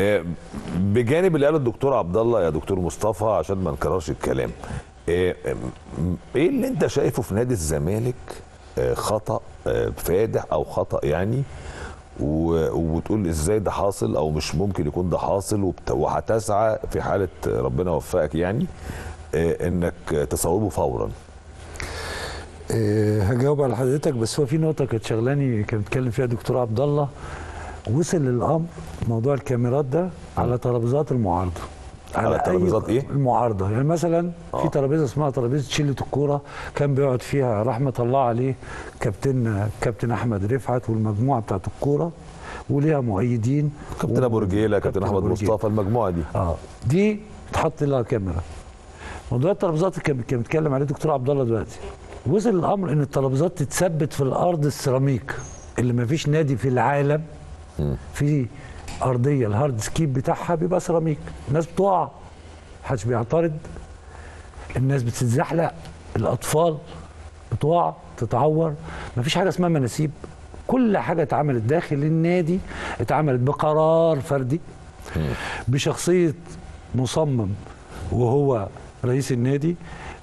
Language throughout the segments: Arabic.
آه، بجانب اللي قاله الدكتور عبد الله يا دكتور مصطفى عشان ما نكررش الكلام إيه اللي أنت شايفه في نادي الزمالك آه، خطأ فادح أو خطأ يعني؟ وبتقول إزاي ده حاصل أو مش ممكن يكون ده حاصل وهتسعى في حالة ربنا وفقك يعني إنك تصوبه فورا. إيه، هجاوب على حضرتك بس هو في نقطة كانت شغلاني كان بيتكلم فيها دكتور عبد الله. وصل الامر موضوع الكاميرات ده على ترابيزات المعارضة. على ترابيزات إيه؟ المعارضة. يعني مثلا آه. في ترابيزة اسمها ترابيزة شلة الكورة كان بيقعد فيها رحمة الله عليه كابتن كابتن أحمد رفعت والمجموعة بتاعت الكورة وليها مؤيدين. كابتن أبو رجيلة كابتن أحمد. مصطفى المجموعة دي. آه. دي تحط لها كاميرا. موضوع الترابيزات اللي كان كان بيتكلم عليه دكتور عبد الله دلوقتي. وصل الأمر إن الترابيزات تتثبت في الأرض السيراميك اللي ما فيش نادي في العالم في أرضية ال hardscape بتاعها بيبقى سيراميك. الناس بتقع محدش بيعترض. الناس بتتزحلق الأطفال بتقع تتعور ما فيش حاجة اسمها مناسيب. كل حاجة اتعملت داخل النادي اتعملت بقرار فردي بشخصية مصمم وهو رئيس النادي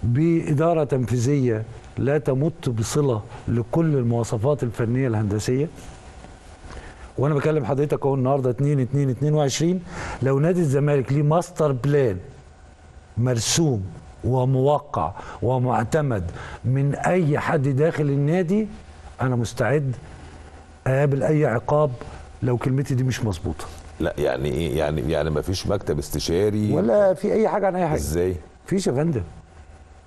بإدارة تنفيذية لا تمت بصلة لكل المواصفات الفنية الهندسية. وأنا بكلم حضرتك اهو النهارده 2 2 22 لو نادي الزمالك ليه master plan مرسوم وموقع ومعتمد من اي حد داخل النادي أنا مستعد اقابل اي عقاب لو كلمتي دي مش مظبوطة. لا يعني إيه؟ يعني يعني ما فيش مكتب استشاري؟ ولا في اي حاجة عن اي حاجة. إزاي؟ فيش يا فندم.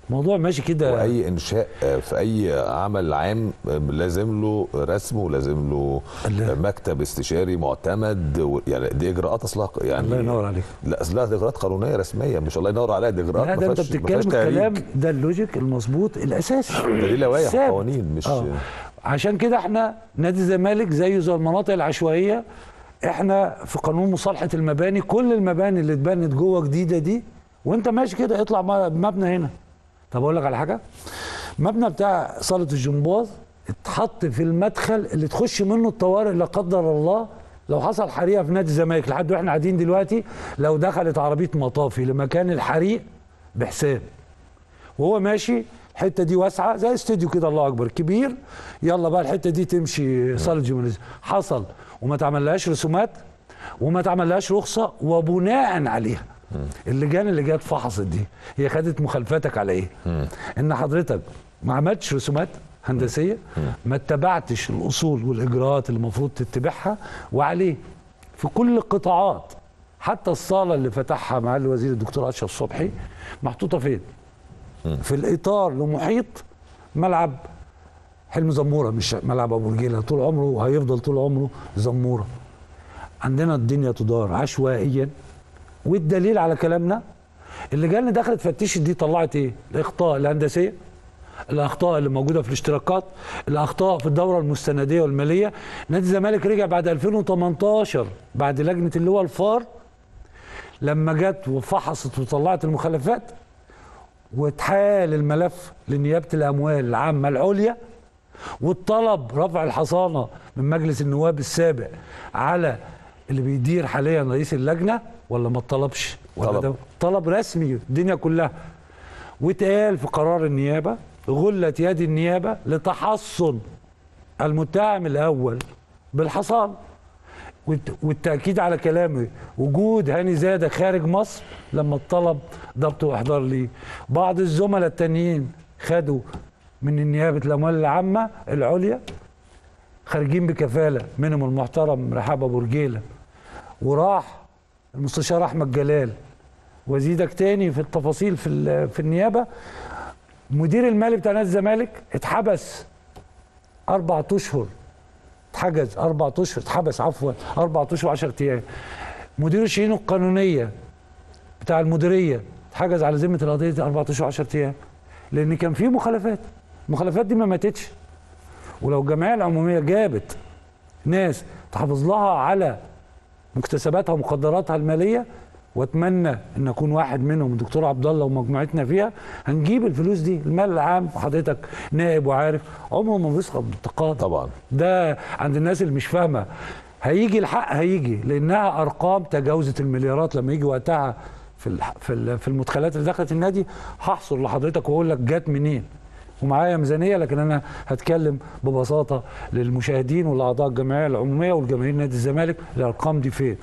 موضوع ماشي كده وأي إنشاء آه، في أي عمل عام آه، لازم له رسم ولازم له الله. مكتب استشاري معتمد و- يعني دي إجراءات أصلا يعني الله ينور عليك لا لا دي إجراءات قانونية رسمية مش الله ينور عليها دي إجراءات ده أنت بتتكلم. الكلام ده اللوجيك المظبوط الأساسي ده دي لوائح ثابت. وقوانين مش آه. عشان كده إحنا نادي الزمالك زيه زي المناطق العشوائية إحنا في قانون مصالحة المباني كل المباني اللي اتبنت جوه جديدة دي وأنت ماشي كده يطلع م- مبنى هنا طب أقول لك على حاجة؟ مبنى بتاع صالة الجمباز اتحط في المدخل اللي تخش منه الطوارئ لا قدر الله. لو حصل حريقه في نادي الزمالك لحد وإحنا قاعدين دلوقتي لو دخلت عربية مطافي لمكان الحريق بحساب. وهو ماشي الحتة دي واسعة زي استوديو كده الله أكبر كبير. يلا بقى الحتة دي تمشي صالة جمهوريه حصل. وما تعملهاش رسومات وما تعملهاش رخصة وبناء عليها. اللجان اللي جت فحصت دي هي خدت مخالفاتك على إيه؟ إن حضرتك ما عملتش رسومات هندسية ما اتبعتش الأصول والإجراءات اللي المفروض تتبعها وعليه في كل القطاعات حتى الصالة اللي فتحها معالي الوزير الدكتور أشرف صبحي محطوطة فين؟ في الإطار لمحيط ملعب حلم زمورة مش ملعب أبو رجيله طول عمره وهيفضل طول عمره زمورة. عندنا الدنيا تدار عشوائيا. والدليل على كلامنا اللجان دخلت فتشت دي طلعت إيه؟ الأخطاء الهندسية الأخطاء اللي موجودة في الاشتراكات الأخطاء في الدورة المستندية والمالية نادي الزمالك رجع بعد 2018 بعد لجنة اللي هو الفار لما جت وفحصت وطلعت المخالفات واتحال الملف لنيابة الأموال العامة العليا والطلب رفع الحصانة من مجلس النواب السابق على اللي بيدير حاليا رئيس اللجنة ولا ما طلبش؟ ولا طلب. ده طلب رسمي الدنيا كلها. واتقال في قرار النيابة غلت يد النيابة لتحصن المتهم الأول بالحصان. والت- والتأكيد على كلامي وجود هاني زاده خارج مصر لما الطلب ضبط وإحضار ليه. بعض الزملاء التانيين خدوا من نيابه الأموال العامة العليا خارجين بكفالة منهم المحترم رحاب ابو رجيله وراح المستشار أحمد جلال. وزيدك تاني في التفاصيل في في النيابة مدير المالي بتاع نادي الزمالك اتحبس أربع أشهر. اتحجز أربع أشهر اتحبس عفوا أربع أشهر 10 أيام. مدير الشؤون القانونية بتاع المديرية اتحجز على ذمة القضية دي أربع أشهر 10 أيام. لأن كان في مخالفات. المخالفات دي ما ماتتش. ولو الجمعية العمومية جابت ناس تحافظ لها على مكتسباتها ومقدراتها المالية وأتمنى إن أكون واحد منهم الدكتور عبد الله ومجموعتنا فيها هنجيب الفلوس دي المال العام. وحضرتك نائب وعارف عمره ما بيسقط بالتقاضى طبعا. ده عند الناس اللي مش فاهمة. هيجي الحق هيجي لأنها أرقام تجاوزت المليارات. لما يجي وقتها في في المدخلات اللي دخلت النادي هحصر لحضرتك وأقول لك جت منين. ومعايا ميزانية لكن أنا هتكلم ببساطة للمشاهدين والأعضاء الجمعية العمومية والجماهير نادي الزمالك الارقام دي فين